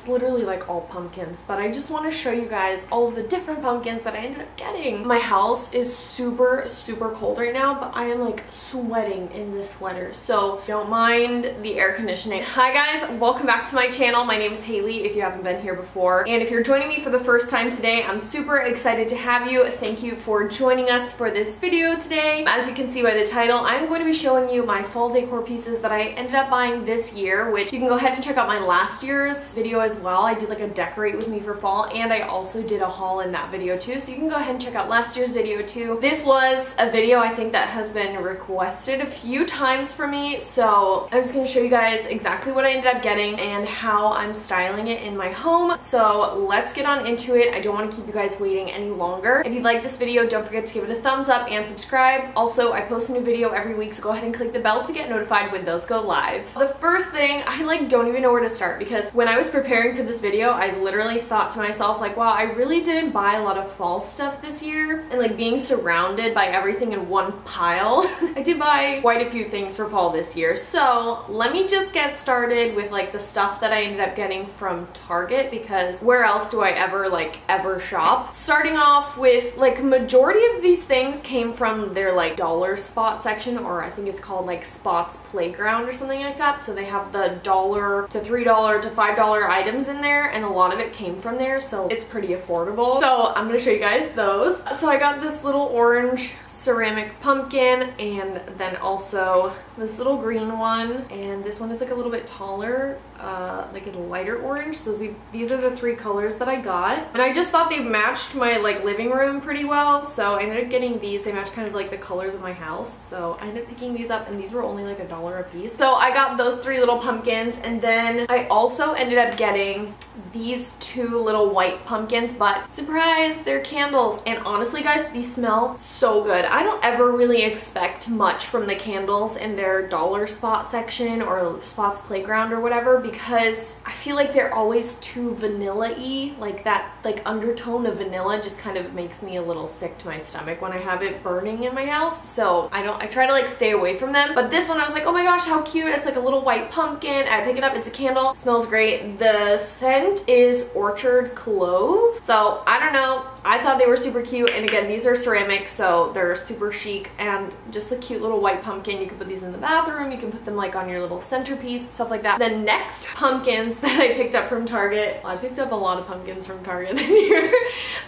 It's literally like all pumpkins, but I just want to show you guys all the different pumpkins that I ended up getting. My house is super, super cold right now, but I am like sweating in this sweater, so don't mind the air conditioning. Hi guys, welcome back to my channel. My name is Hailee if you haven't been here before, and if you're joining me for the first time today, I'm super excited to have you. Thank you for joining us for this video today. As you can see by the title, I'm going to be showing you my fall decor pieces that I ended up buying this year, which you can go ahead and check out my last year's video as well. I did like a decorate with me for fall and I also did a haul in that video too. So you can go ahead and check out last year's video too. This was a video I think that has been requested a few times for me. So I'm just going to show you guys exactly what I ended up getting and how I'm styling it in my home. So let's get on into it. I don't want to keep you guys waiting any longer. If you like this video, don't forget to give it a thumbs up and subscribe. Also, I post a new video every week, so go ahead and click the bell to get notified when those go live. The first thing, I like don't even know where to start because when I was preparing for this video, I literally thought to myself like, wow, I really didn't buy a lot of fall stuff this year. And like being surrounded by everything in one pile, I did buy quite a few things for fall this year. So let me just get started with like the stuff that I ended up getting from Target because where else do I ever like ever shop? Starting off with like majority of these things came from their like dollar spot section or I think it's called like Spots Playground or something like that. So they have the dollar to three dollar to five dollar items in there and a lot of it came from there so it's pretty affordable. So I'm gonna show you guys those. So I got this little orange ceramic pumpkin and then also this little green one and this one is like a little bit taller uh, like a lighter orange so these are the three colors that I got and I just thought they matched my like living room pretty well so I ended up getting these they match kind of like the colors of my house so I ended up picking these up and these were only like a dollar a piece so I got those three little pumpkins and then I also ended up getting setting these two little white pumpkins but surprise they're candles. And honestly guys these smell so good. I don't ever really expect much from the candles in their dollar spot section or spots playground or whatever because I feel like they're always too vanilla-y. Like that like undertone of vanilla just kind of makes me a little sick to my stomach when I have it burning in my house. So I don't I try to like stay away from them. But this one I was like oh my gosh how cute. It's like a little white pumpkin. I pick it up. It's a candle. It smells great. The scent is orchard clove. So I don't know I thought they were super cute and again these are ceramic so they're super chic and just a cute little white pumpkin you can put these in the bathroom you can put them like on your little centerpiece stuff like that. The next pumpkins that I picked up from Target well, I picked up a lot of pumpkins from Target this year.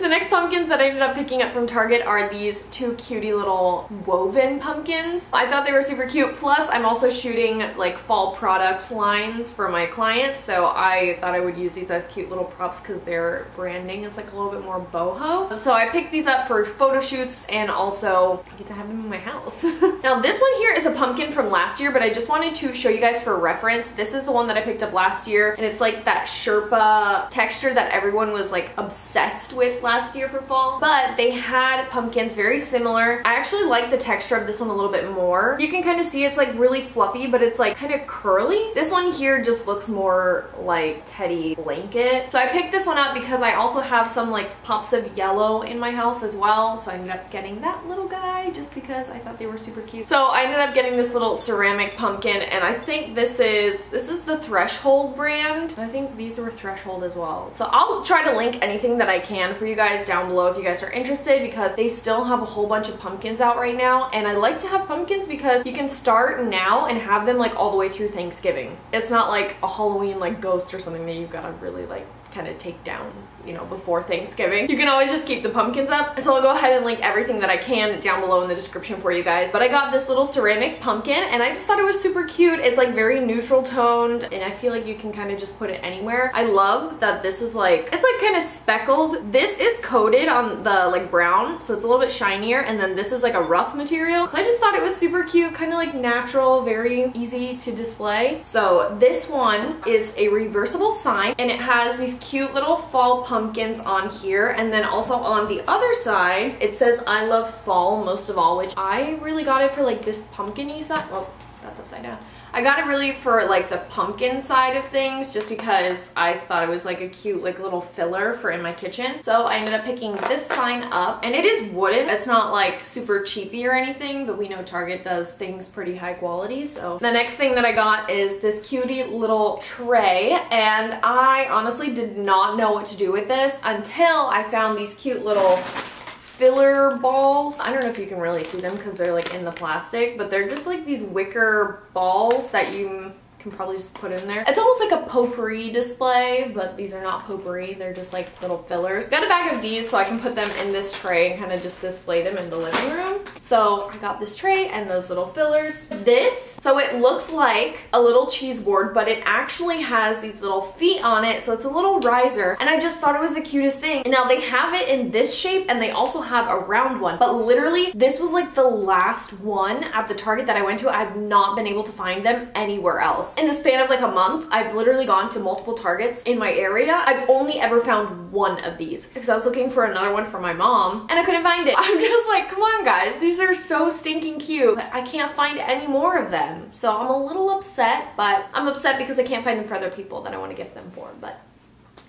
The next pumpkins that I ended up picking up from Target are these two cutie little woven pumpkins. I thought they were super cute plus I'm also shooting like fall product lines for my clients so I thought I would use these as cute little props because their branding is like a little bit more boho Soho. So I picked these up for photo shoots and also I get to have them in my house. now this one here is a pumpkin from last year, but I just wanted to show you guys for reference. This is the one that I picked up last year and it's like that Sherpa texture that everyone was like obsessed with last year for fall. But they had pumpkins very similar. I actually like the texture of this one a little bit more. You can kind of see it's like really fluffy, but it's like kind of curly. This one here just looks more like teddy blanket. So I picked this one up because I also have some like pops of yellow in my house as well. So I ended up getting that little guy just because I thought they were super cute. So I ended up getting this little ceramic pumpkin and I think this is, this is the Threshold brand. I think these were Threshold as well. So I'll try to link anything that I can for you guys down below if you guys are interested because they still have a whole bunch of pumpkins out right now. And I like to have pumpkins because you can start now and have them like all the way through Thanksgiving. It's not like a Halloween like ghost or something that you've gotta really like kind of take down you know, before Thanksgiving. You can always just keep the pumpkins up. So I'll go ahead and link everything that I can down below in the description for you guys. But I got this little ceramic pumpkin and I just thought it was super cute. It's like very neutral toned and I feel like you can kind of just put it anywhere. I love that this is like, it's like kind of speckled. This is coated on the like brown, so it's a little bit shinier and then this is like a rough material. So I just thought it was super cute, kind of like natural, very easy to display. So this one is a reversible sign and it has these cute little fall pumpkins on here. And then also on the other side it says I love fall most of all which I really got it for like this pumpkin-y side well that's upside down I got it really for like the pumpkin side of things just because I thought it was like a cute like little filler for in my kitchen. So I ended up picking this sign up and it is wooden. It's not like super cheapy or anything, but we know Target does things pretty high quality. So the next thing that I got is this cutie little tray and I honestly did not know what to do with this until I found these cute little filler balls. I don't know if you can really see them because they're like in the plastic, but they're just like these wicker balls that you can probably just put in there. It's almost like a potpourri display, but these are not potpourri. They're just like little fillers. Got a bag of these so I can put them in this tray and kind of just display them in the living room. So I got this tray and those little fillers. This, so it looks like a little cheese board, but it actually has these little feet on it. So it's a little riser. And I just thought it was the cutest thing. And now they have it in this shape and they also have a round one. But literally, this was like the last one at the Target that I went to. I've not been able to find them anywhere else in the span of like a month, I've literally gone to multiple Targets in my area. I've only ever found one of these because I was looking for another one for my mom and I couldn't find it. I'm just like, come on guys, these are so stinking cute. But I can't find any more of them. So I'm a little upset, but I'm upset because I can't find them for other people that I want to gift them for, but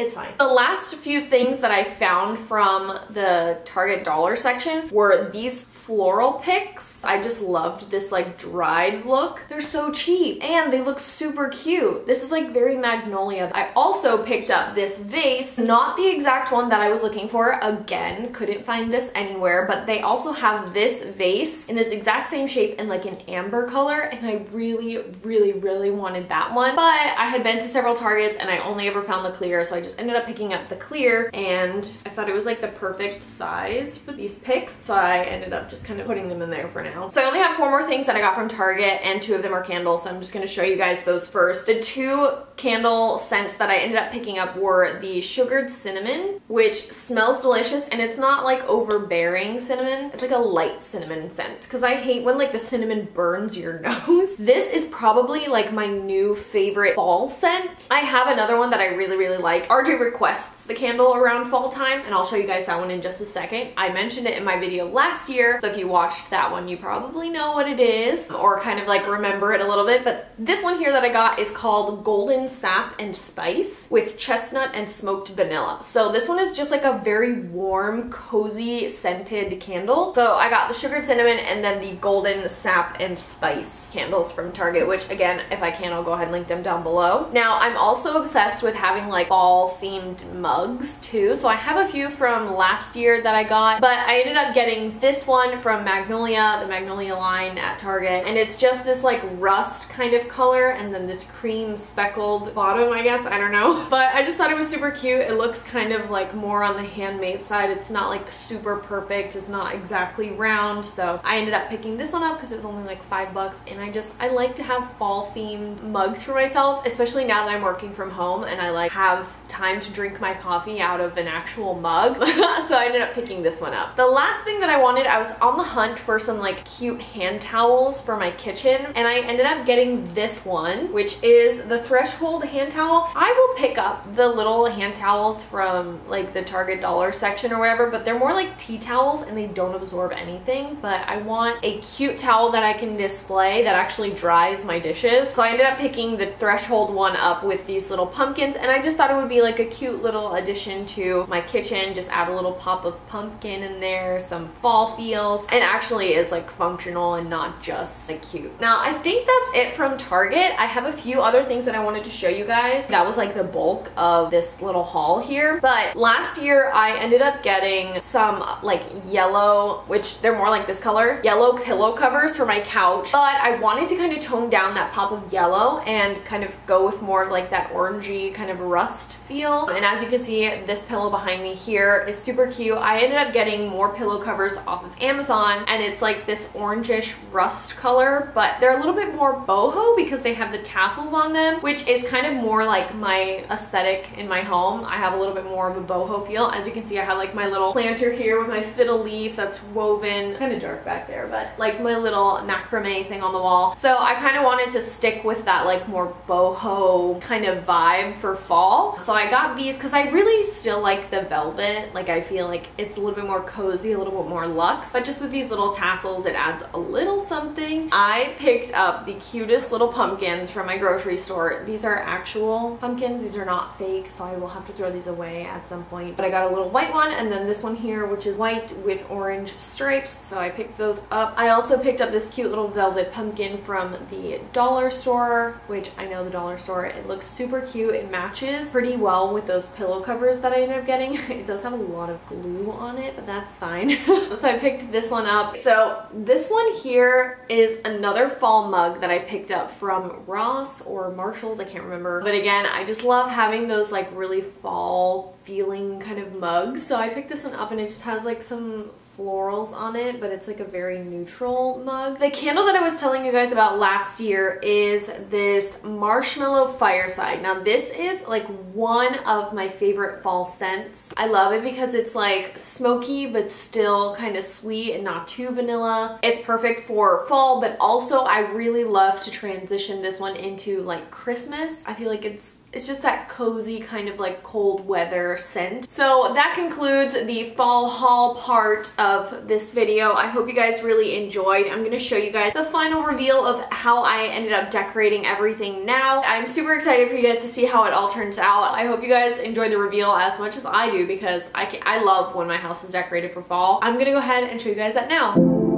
it's fine. The last few things that I found from the Target dollar section were these floral picks. I just loved this like dried look. They're so cheap and they look super cute. This is like very magnolia. I also picked up this vase, not the exact one that I was looking for. Again, couldn't find this anywhere, but they also have this vase in this exact same shape in like an amber color and I really, really, really wanted that one. But I had been to several Targets and I only ever found the clear, so I just ended up picking up the clear and I thought it was like the perfect size for these picks, so I ended up just just kind of putting them in there for now. So I only have four more things that I got from Target and two of them are candles. So I'm just going to show you guys those first. The two candle scents that I ended up picking up were the sugared cinnamon, which smells delicious and it's not like overbearing cinnamon. It's like a light cinnamon scent because I hate when like the cinnamon burns your nose. This is probably like my new favorite fall scent. I have another one that I really, really like. RJ requests the candle around fall time and I'll show you guys that one in just a second. I mentioned it in my video last year, so if you watched that one, you probably know what it is or kind of like remember it a little bit. But this one here that I got is called Golden Sap and Spice with chestnut and smoked vanilla. So this one is just like a very warm, cozy scented candle. So I got the sugared cinnamon and then the golden sap and spice candles from Target, which again, if I can, I'll go ahead and link them down below. Now I'm also obsessed with having like fall themed mugs too. So I have a few from last year that I got, but I ended up getting this one from Magnolia, the Magnolia line at Target. And it's just this like rust kind of color and then this cream speckled bottom, I guess. I don't know. But I just thought it was super cute. It looks kind of like more on the handmade side. It's not like super perfect. It's not exactly round. So I ended up picking this one up because it was only like five bucks. And I just, I like to have fall themed mugs for myself, especially now that I'm working from home and I like have time to drink my coffee out of an actual mug. so I ended up picking this one up. The last thing that I wanted, I was on the hunt for some like cute hand towels for my kitchen and I ended up getting this one which is the Threshold hand towel. I will pick up the little hand towels from like the Target dollar section or whatever but they're more like tea towels and they don't absorb anything but I want a cute towel that I can display that actually dries my dishes. So I ended up picking the Threshold one up with these little pumpkins and I just thought it would be like a cute little addition to my kitchen. Just add a little pop of pumpkin in there, some fall feels, and actually is like functional and not just like cute. Now I think that's it from Target. I have a few other things that I wanted to show you guys. That was like the bulk of this little haul here. But last year I ended up getting some like yellow, which they're more like this color, yellow pillow covers for my couch. But I wanted to kind of tone down that pop of yellow and kind of go with more of like that orangey kind of rust feel. And as you can see, this pillow behind me here is super cute. I ended up getting more pillow covers off of Amazon and it's like this orangish rust color, but they're a little bit more boho because they have the tassels on them, which is kind of more like my aesthetic in my home. I have a little bit more of a boho feel. As you can see, I have like my little planter here with my fiddle leaf that's woven, kind of dark back there, but like my little macrame thing on the wall. So I kind of wanted to stick with that like more boho kind of vibe for fall. So I got these because I really still like the velvet. Like I feel like it's a little bit more cozy, a little bit more luxe. But just with these little tassels, it adds a little something. I picked up the cutest little pumpkins from my grocery store. These are actual pumpkins. These are not fake, so I will have to throw these away at some point. But I got a little white one and then this one here, which is white with orange stripes. So I picked those up. I also picked up this cute little velvet pumpkin from the dollar store, which I know the dollar store. It looks super cute. It matches pretty well with those pillow covers that I ended up getting. It does have a lot of glue on it, but that's fine. so I picked this one up. So this one here is another fall mug that I picked up from Ross or Marshalls, I can't remember. But again, I just love having those like really fall feeling kind of mugs. So I picked this one up and it just has like some florals on it, but it's like a very neutral mug. The candle that I was telling you guys about last year is this Marshmallow Fireside. Now this is like one of my favorite fall scents. I love it because it's like smoky but still kind of sweet and not too vanilla. It's perfect for fall, but also I really love to transition this one into like Christmas. I feel like it's it's just that cozy kind of like cold weather scent. So that concludes the fall haul part of this video. I hope you guys really enjoyed. I'm to show you guys the final reveal of how I ended up decorating everything now. I'm super excited for you guys to see how it all turns out. I hope you guys enjoy the reveal as much as I do because I, can, I love when my house is decorated for fall. I'm to go ahead and show you guys that now.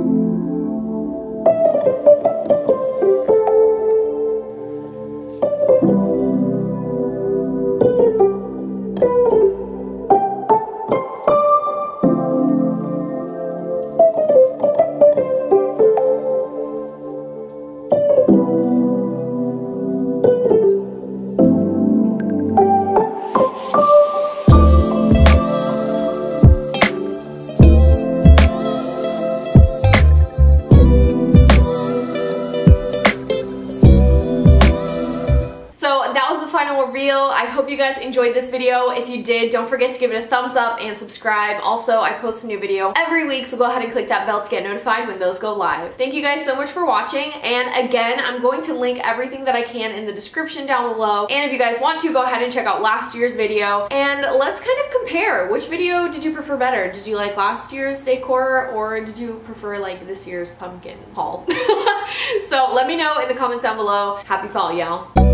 Hope you guys enjoyed this video. If you did, don't forget to give it a thumbs up and subscribe. Also, I post a new video every week, so go ahead and click that bell to get notified when those go live. Thank you guys so much for watching, and again, I'm going to link everything that I can in the description down below, and if you guys want to, go ahead and check out last year's video, and let's kind of compare. Which video did you prefer better? Did you like last year's decor, or did you prefer like this year's pumpkin haul? so let me know in the comments down below. Happy fall, y'all.